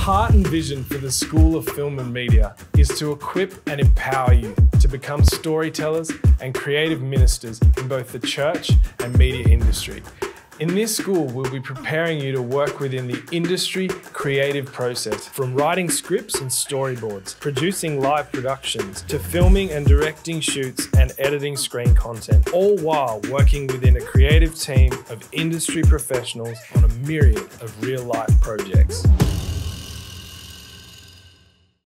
heart and vision for the School of Film and Media is to equip and empower you to become storytellers and creative ministers in both the church and media industry. In this school, we'll be preparing you to work within the industry creative process from writing scripts and storyboards, producing live productions, to filming and directing shoots and editing screen content, all while working within a creative team of industry professionals on a myriad of real life projects.